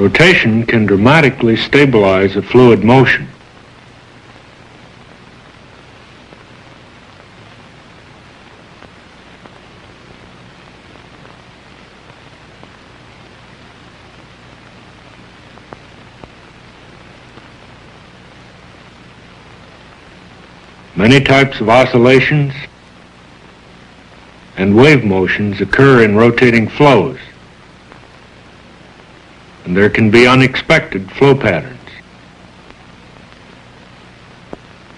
Rotation can dramatically stabilize a fluid motion. Many types of oscillations and wave motions occur in rotating flows, and there can be unexpected flow patterns.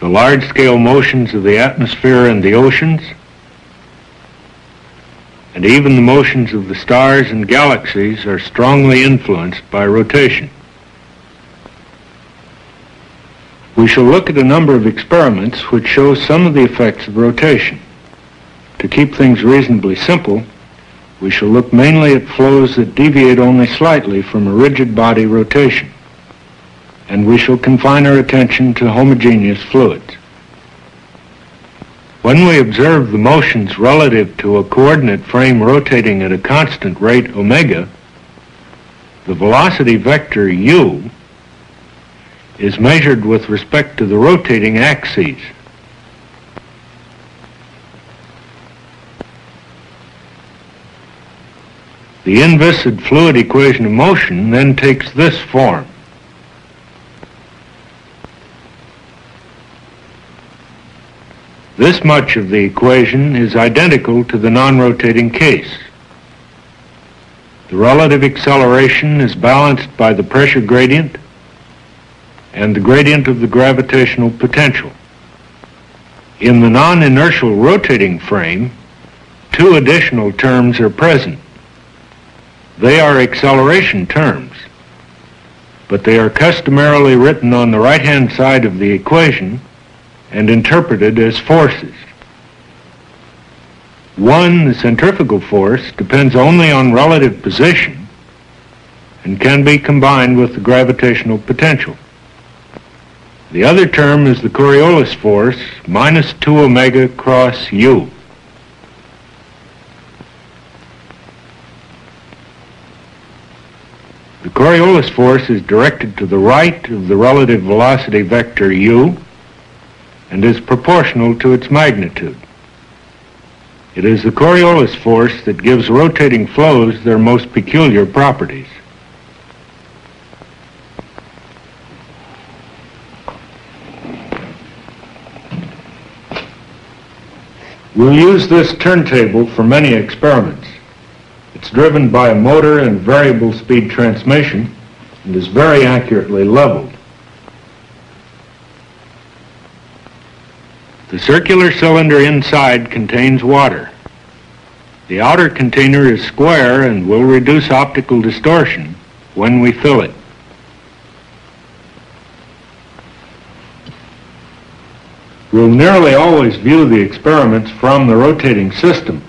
The large-scale motions of the atmosphere and the oceans, and even the motions of the stars and galaxies are strongly influenced by rotation. We shall look at a number of experiments which show some of the effects of rotation. To keep things reasonably simple, we shall look mainly at flows that deviate only slightly from a rigid body rotation, and we shall confine our attention to homogeneous fluids. When we observe the motions relative to a coordinate frame rotating at a constant rate omega, the velocity vector u is measured with respect to the rotating axes. The inviscid fluid equation of motion then takes this form. This much of the equation is identical to the non-rotating case. The relative acceleration is balanced by the pressure gradient and the gradient of the gravitational potential. In the non-inertial rotating frame, two additional terms are present. They are acceleration terms, but they are customarily written on the right-hand side of the equation and interpreted as forces. One, the centrifugal force, depends only on relative position and can be combined with the gravitational potential. The other term is the Coriolis force minus 2 omega cross u. The Coriolis force is directed to the right of the relative velocity vector u and is proportional to its magnitude. It is the Coriolis force that gives rotating flows their most peculiar properties. We'll use this turntable for many experiments. It's driven by a motor and variable speed transmission and is very accurately leveled. The circular cylinder inside contains water. The outer container is square and will reduce optical distortion when we fill it. We'll nearly always view the experiments from the rotating system,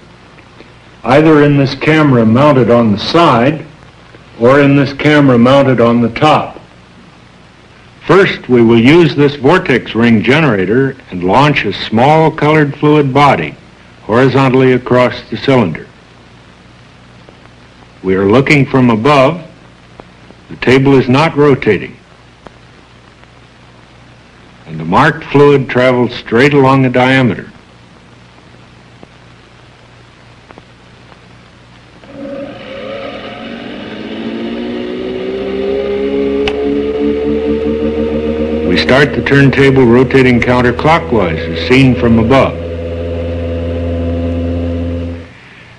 either in this camera mounted on the side or in this camera mounted on the top. First, we will use this vortex ring generator and launch a small colored fluid body horizontally across the cylinder. We are looking from above. The table is not rotating and the marked fluid travels straight along the diameter. We start the turntable rotating counterclockwise as seen from above.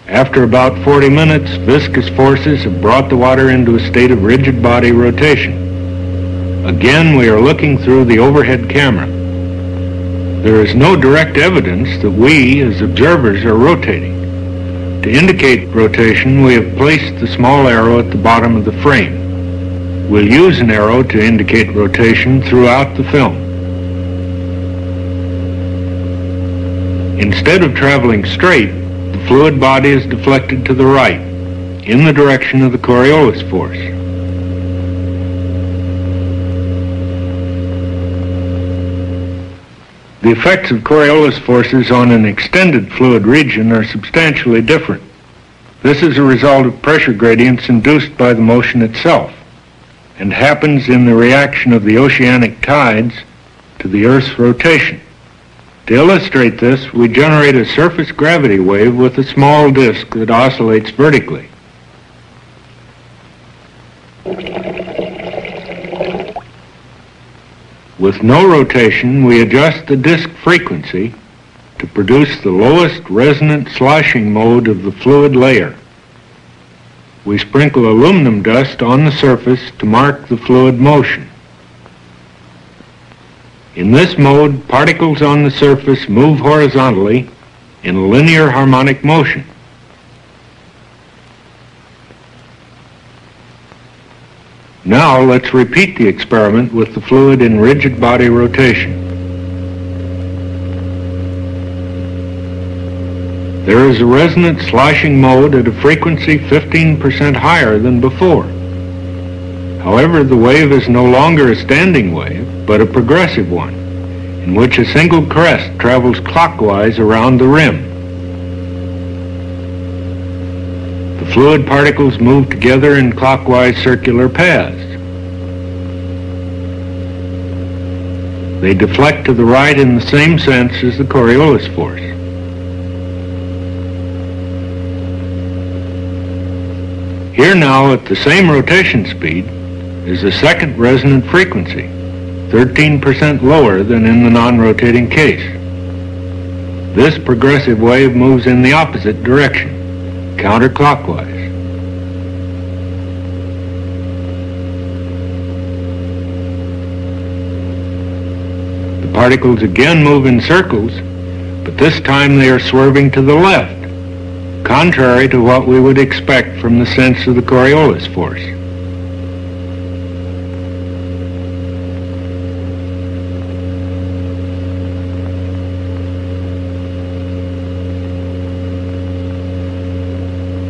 After about 40 minutes, viscous forces have brought the water into a state of rigid body rotation. Again, we are looking through the overhead camera. There is no direct evidence that we, as observers, are rotating. To indicate rotation, we have placed the small arrow at the bottom of the frame. We'll use an arrow to indicate rotation throughout the film. Instead of traveling straight, the fluid body is deflected to the right, in the direction of the Coriolis force. The effects of Coriolis forces on an extended fluid region are substantially different. This is a result of pressure gradients induced by the motion itself. And happens in the reaction of the oceanic tides to the Earth's rotation. To illustrate this, we generate a surface gravity wave with a small disk that oscillates vertically. With no rotation, we adjust the disk frequency to produce the lowest resonant sloshing mode of the fluid layer. We sprinkle aluminum dust on the surface to mark the fluid motion. In this mode, particles on the surface move horizontally in linear harmonic motion. Now let's repeat the experiment with the fluid in rigid body rotation. There is a resonant sloshing mode at a frequency 15% higher than before. However, the wave is no longer a standing wave, but a progressive one, in which a single crest travels clockwise around the rim. The fluid particles move together in clockwise circular paths. They deflect to the right in the same sense as the Coriolis force. Here now, at the same rotation speed, is the second resonant frequency, 13% lower than in the non-rotating case. This progressive wave moves in the opposite direction, counterclockwise. The particles again move in circles, but this time they are swerving to the left, contrary to what we would expect from the sense of the Coriolis force.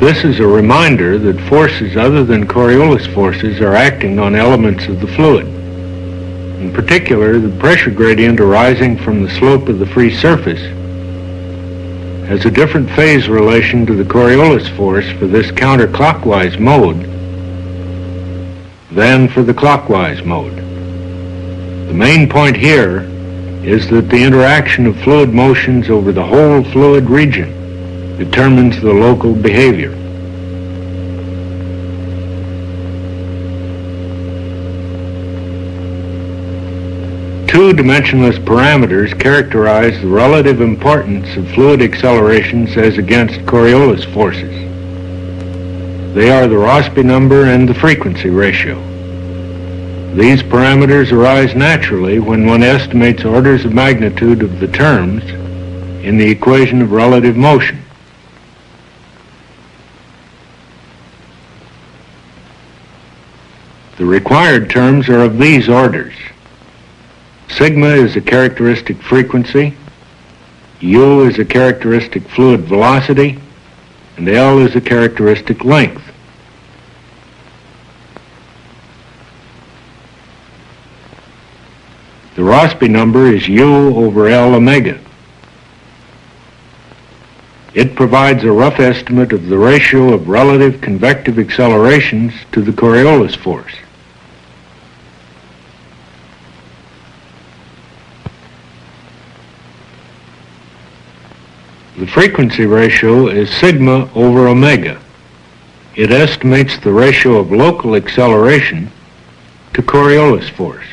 This is a reminder that forces other than Coriolis forces are acting on elements of the fluid. In particular, the pressure gradient arising from the slope of the free surface has a different phase relation to the Coriolis force for this counterclockwise mode than for the clockwise mode. The main point here is that the interaction of fluid motions over the whole fluid region determines the local behavior. Dimensionless parameters characterize the relative importance of fluid accelerations as against Coriolis forces. They are the Rossby number and the frequency ratio. These parameters arise naturally when one estimates orders of magnitude of the terms in the equation of relative motion. The required terms are of these orders. Sigma is a characteristic frequency, U is a characteristic fluid velocity, and L is a characteristic length. The Rossby number is U over L omega. It provides a rough estimate of the ratio of relative convective accelerations to the Coriolis force. The frequency ratio is sigma over omega. It estimates the ratio of local acceleration to Coriolis force.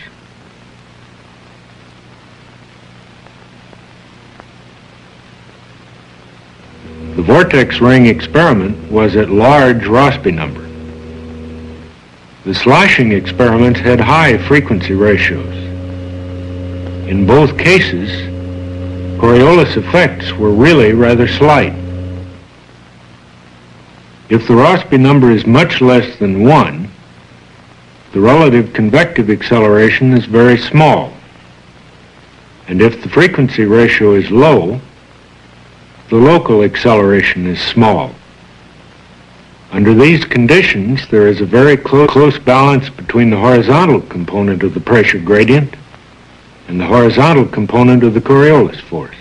The vortex ring experiment was at large Rossby number. The sloshing experiments had high frequency ratios. In both cases, Coriolis effects were really rather slight. If the Rossby number is much less than 1, the relative convective acceleration is very small. And if the frequency ratio is low, the local acceleration is small. Under these conditions, there is a very clo close balance between the horizontal component of the pressure gradient and the horizontal component of the Coriolis force.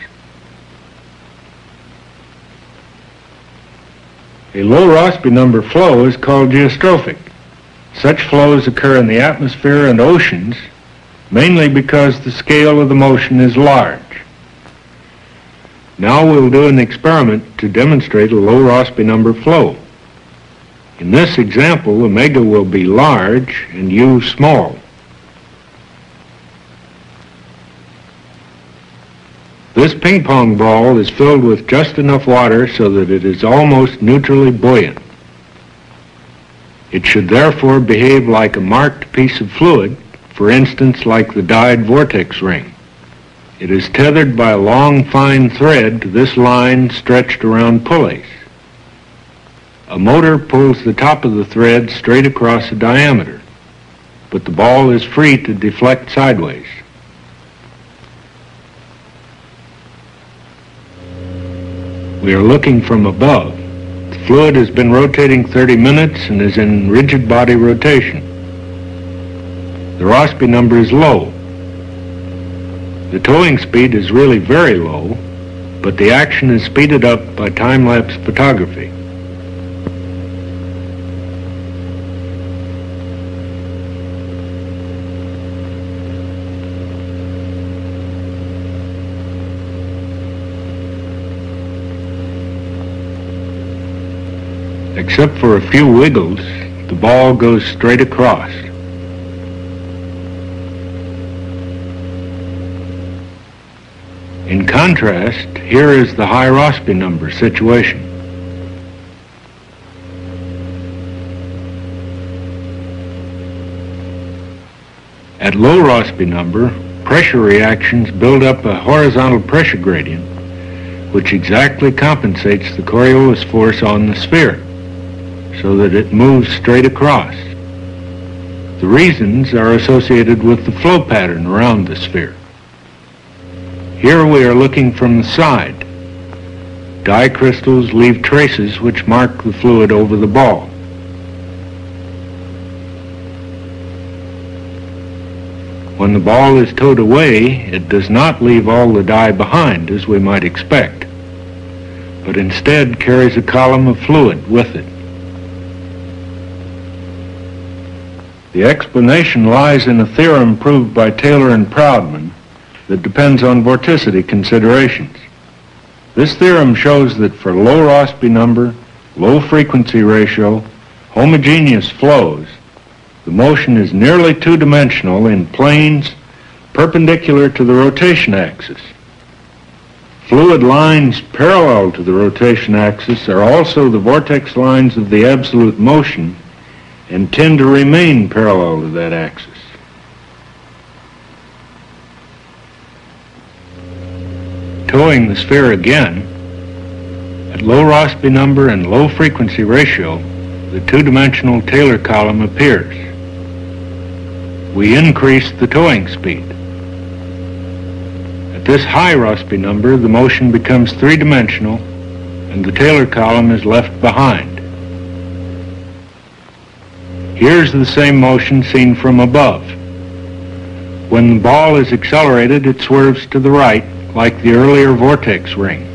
A low Rossby number flow is called geostrophic, Such flows occur in the atmosphere and oceans mainly because the scale of the motion is large. Now we'll do an experiment to demonstrate a low Rossby number flow. In this example, omega will be large and u small. This ping pong ball is filled with just enough water so that it is almost neutrally buoyant. It should therefore behave like a marked piece of fluid for instance like the dyed vortex ring. It is tethered by a long fine thread to this line stretched around pulleys. A motor pulls the top of the thread straight across the diameter, but the ball is free to deflect sideways. We are looking from above. The fluid has been rotating 30 minutes and is in rigid body rotation. The Rossby number is low. The towing speed is really very low, but the action is speeded up by time-lapse photography. Except for a few wiggles, the ball goes straight across. In contrast, here is the high Rossby number situation. At low Rossby number, pressure reactions build up a horizontal pressure gradient which exactly compensates the Coriolis force on the sphere so that it moves straight across. The reasons are associated with the flow pattern around the sphere. Here we are looking from the side. Dye crystals leave traces which mark the fluid over the ball. When the ball is towed away, it does not leave all the dye behind as we might expect, but instead carries a column of fluid with it. The explanation lies in a theorem proved by Taylor and Proudman that depends on vorticity considerations. This theorem shows that for low Rossby number, low frequency ratio, homogeneous flows, the motion is nearly two-dimensional in planes perpendicular to the rotation axis. Fluid lines parallel to the rotation axis are also the vortex lines of the absolute motion and tend to remain parallel to that axis. towing the sphere again, at low Rossby number and low frequency ratio, the two-dimensional Taylor column appears. We increase the towing speed. At this high Rossby number, the motion becomes three-dimensional and the Taylor column is left behind. Here's the same motion seen from above. When the ball is accelerated, it swerves to the right like the earlier vortex ring.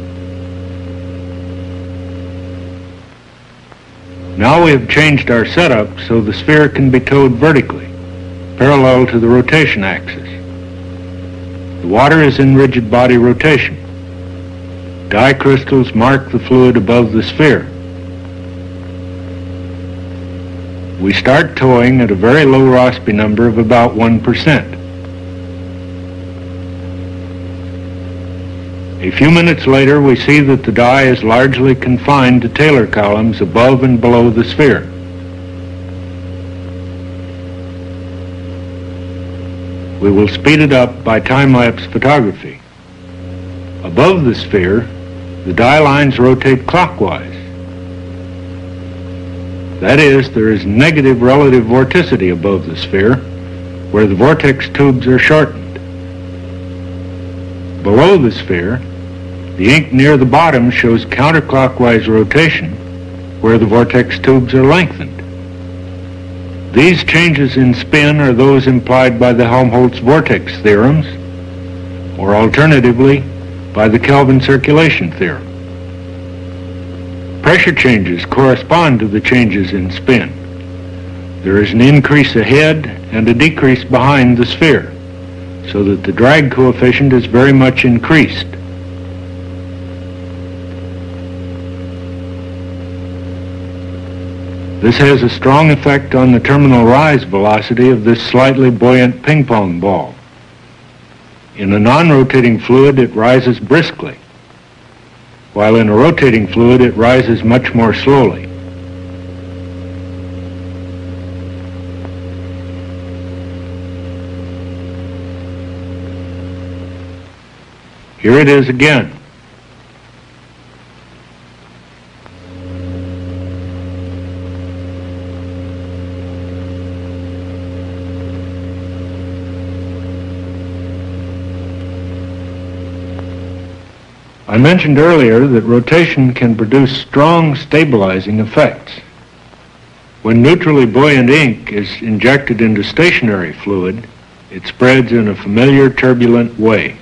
Now we have changed our setup so the sphere can be towed vertically, parallel to the rotation axis. The water is in rigid body rotation. Dye crystals mark the fluid above the sphere. We start towing at a very low Rossby number of about 1%. A few minutes later, we see that the dye is largely confined to Taylor columns above and below the sphere. We will speed it up by time-lapse photography. Above the sphere, the dye lines rotate clockwise. That is, there is negative relative vorticity above the sphere, where the vortex tubes are shortened. Below the sphere, the ink near the bottom shows counterclockwise rotation where the vortex tubes are lengthened. These changes in spin are those implied by the Helmholtz vortex theorems, or alternatively, by the Kelvin circulation theorem. Pressure changes correspond to the changes in spin. There is an increase ahead and a decrease behind the sphere, so that the drag coefficient is very much increased. This has a strong effect on the terminal rise velocity of this slightly buoyant ping pong ball. In a non-rotating fluid, it rises briskly, while in a rotating fluid, it rises much more slowly. Here it is again. Mentioned earlier that rotation can produce strong stabilizing effects. When neutrally buoyant ink is injected into stationary fluid, it spreads in a familiar turbulent way.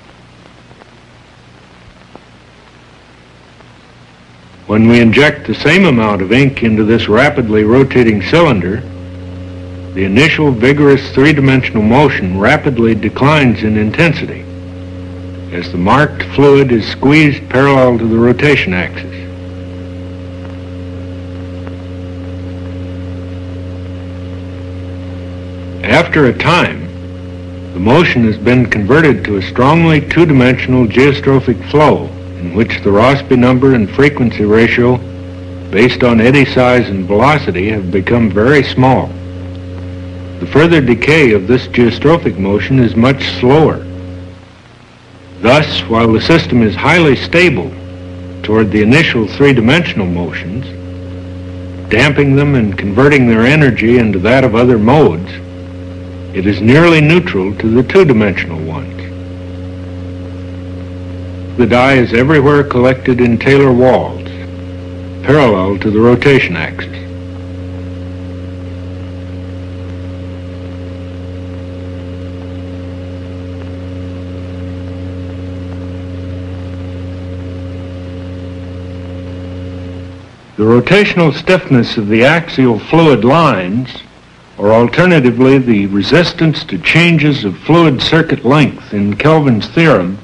When we inject the same amount of ink into this rapidly rotating cylinder, the initial vigorous three-dimensional motion rapidly declines in intensity as the marked fluid is squeezed parallel to the rotation axis. After a time, the motion has been converted to a strongly two-dimensional geostrophic flow in which the Rossby number and frequency ratio based on eddy size and velocity have become very small. The further decay of this geostrophic motion is much slower Thus, while the system is highly stable toward the initial three-dimensional motions, damping them and converting their energy into that of other modes, it is nearly neutral to the two-dimensional ones. The dye is everywhere collected in Taylor walls, parallel to the rotation axis. The rotational stiffness of the axial fluid lines, or alternatively the resistance to changes of fluid circuit length in Kelvin's theorem,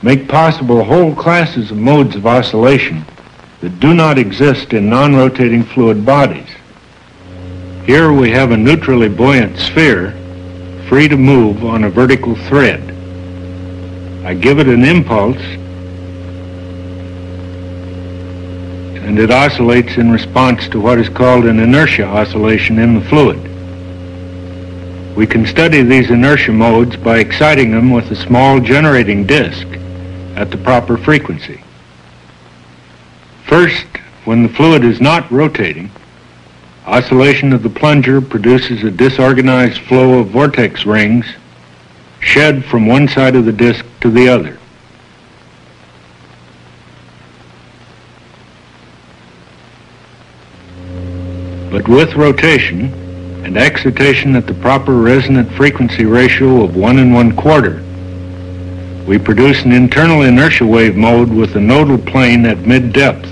make possible whole classes of modes of oscillation that do not exist in non-rotating fluid bodies. Here we have a neutrally buoyant sphere free to move on a vertical thread. I give it an impulse and it oscillates in response to what is called an inertia oscillation in the fluid. We can study these inertia modes by exciting them with a small generating disk at the proper frequency. First, when the fluid is not rotating, oscillation of the plunger produces a disorganized flow of vortex rings shed from one side of the disk to the other. But with rotation and excitation at the proper resonant frequency ratio of one and one quarter, we produce an internal inertia wave mode with a nodal plane at mid-depth.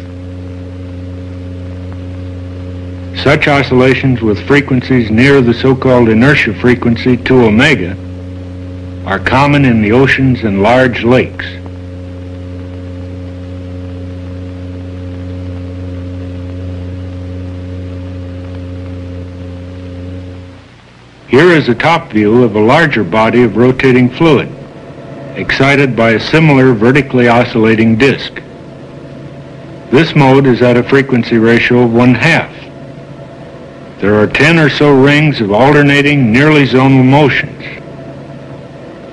Such oscillations with frequencies near the so-called inertia frequency 2 omega are common in the oceans and large lakes. Here is a top view of a larger body of rotating fluid, excited by a similar vertically oscillating disk. This mode is at a frequency ratio of one half. There are 10 or so rings of alternating, nearly zonal motions.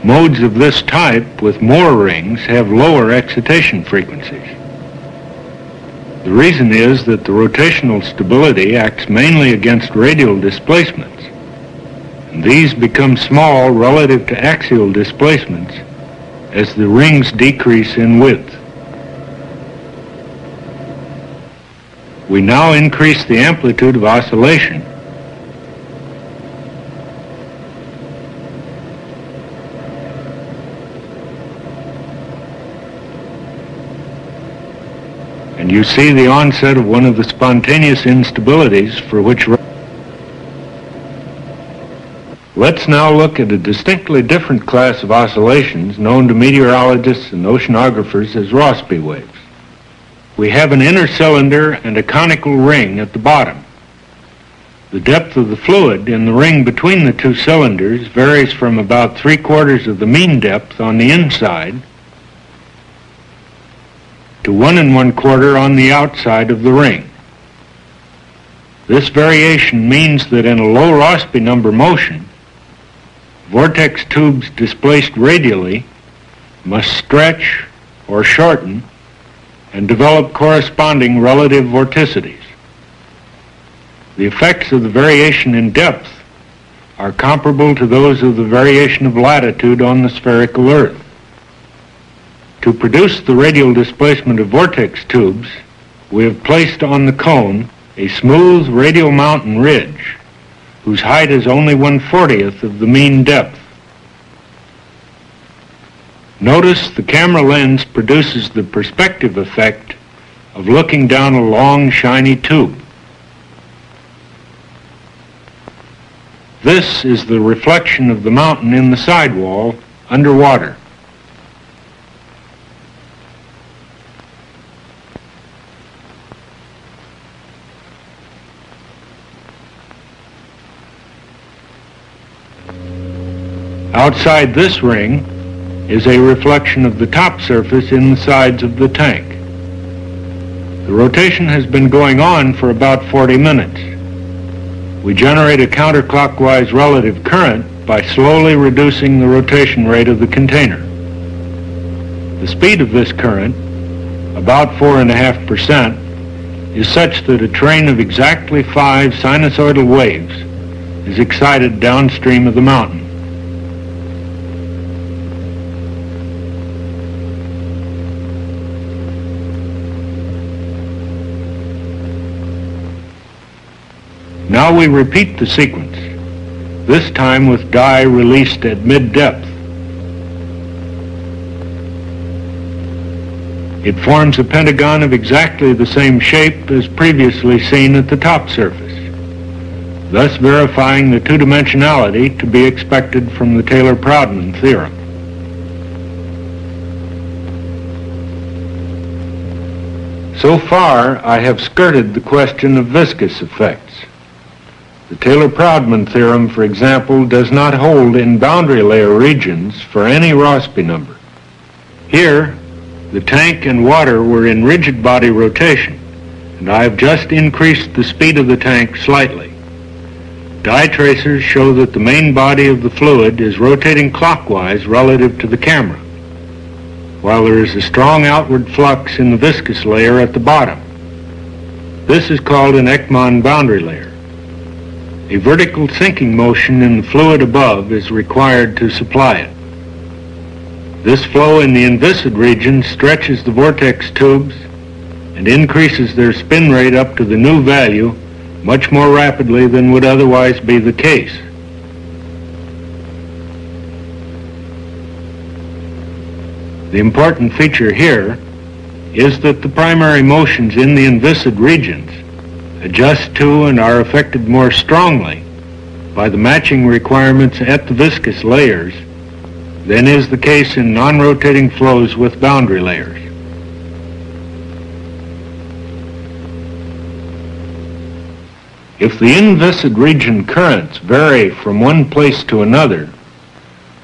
Modes of this type with more rings have lower excitation frequencies. The reason is that the rotational stability acts mainly against radial displacements. These become small relative to axial displacements as the rings decrease in width. We now increase the amplitude of oscillation and you see the onset of one of the spontaneous instabilities for which Let's now look at a distinctly different class of oscillations known to meteorologists and oceanographers as Rossby waves. We have an inner cylinder and a conical ring at the bottom. The depth of the fluid in the ring between the two cylinders varies from about three quarters of the mean depth on the inside to one and one quarter on the outside of the ring. This variation means that in a low Rossby number motion, vortex tubes displaced radially must stretch or shorten and develop corresponding relative vorticities. The effects of the variation in depth are comparable to those of the variation of latitude on the spherical Earth. To produce the radial displacement of vortex tubes, we have placed on the cone a smooth radial mountain ridge whose height is only one-fortieth of the mean depth. Notice the camera lens produces the perspective effect of looking down a long, shiny tube. This is the reflection of the mountain in the sidewall underwater. Outside this ring is a reflection of the top surface in the sides of the tank. The rotation has been going on for about 40 minutes we generate a counterclockwise relative current by slowly reducing the rotation rate of the container. The speed of this current, about 4.5%, is such that a train of exactly five sinusoidal waves is excited downstream of the mountain. Now we repeat the sequence, this time with dye released at mid-depth. It forms a pentagon of exactly the same shape as previously seen at the top surface, thus verifying the two-dimensionality to be expected from the Taylor-Proudman theorem. So far, I have skirted the question of viscous effects. The Taylor-Proudman theorem, for example, does not hold in boundary layer regions for any Rossby number. Here, the tank and water were in rigid body rotation, and I have just increased the speed of the tank slightly. Dye tracers show that the main body of the fluid is rotating clockwise relative to the camera, while there is a strong outward flux in the viscous layer at the bottom. This is called an Ekman boundary layer. A vertical sinking motion in the fluid above is required to supply it. This flow in the inviscid region stretches the vortex tubes and increases their spin rate up to the new value much more rapidly than would otherwise be the case. The important feature here is that the primary motions in the inviscid regions adjust to and are affected more strongly by the matching requirements at the viscous layers than is the case in non-rotating flows with boundary layers. If the inviscid region currents vary from one place to another,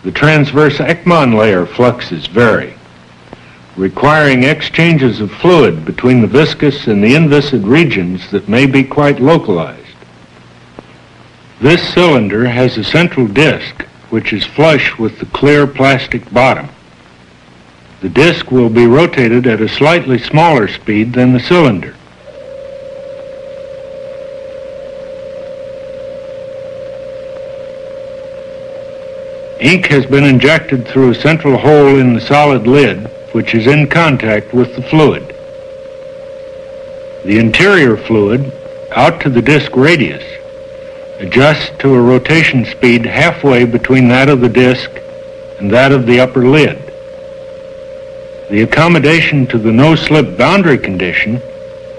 the transverse Ekman layer fluxes vary requiring exchanges of fluid between the viscous and the inviscid regions that may be quite localized. This cylinder has a central disc which is flush with the clear plastic bottom. The disc will be rotated at a slightly smaller speed than the cylinder. Ink has been injected through a central hole in the solid lid which is in contact with the fluid. The interior fluid, out to the disk radius, adjusts to a rotation speed halfway between that of the disk and that of the upper lid. The accommodation to the no-slip boundary condition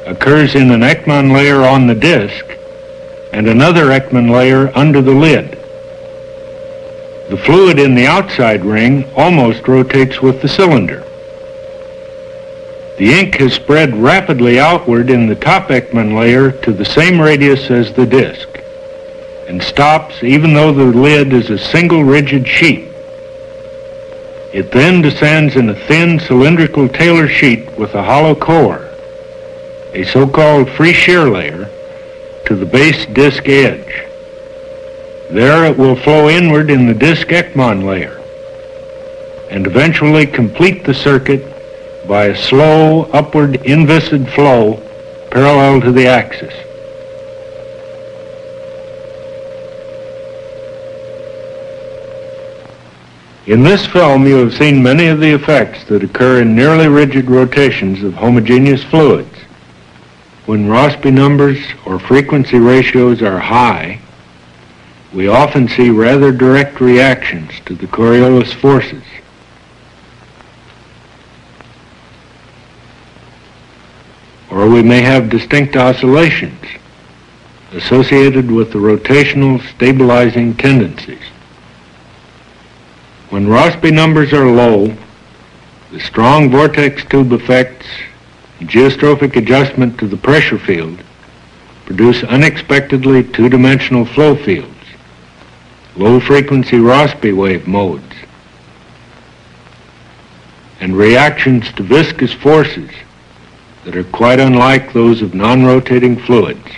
occurs in an Ekman layer on the disk and another Ekman layer under the lid. The fluid in the outside ring almost rotates with the cylinder. The ink has spread rapidly outward in the top Ekman layer to the same radius as the disk and stops even though the lid is a single rigid sheet. It then descends in a thin cylindrical Taylor sheet with a hollow core, a so-called free shear layer, to the base disk edge. There it will flow inward in the disk Ekman layer and eventually complete the circuit by a slow upward inviscid flow parallel to the axis. In this film you have seen many of the effects that occur in nearly rigid rotations of homogeneous fluids. When Rossby numbers or frequency ratios are high, we often see rather direct reactions to the Coriolis forces. Or we may have distinct oscillations associated with the rotational stabilizing tendencies. When Rossby numbers are low, the strong vortex tube effects and geostrophic adjustment to the pressure field produce unexpectedly two-dimensional flow fields, low-frequency Rossby wave modes, and reactions to viscous forces that are quite unlike those of non-rotating fluids.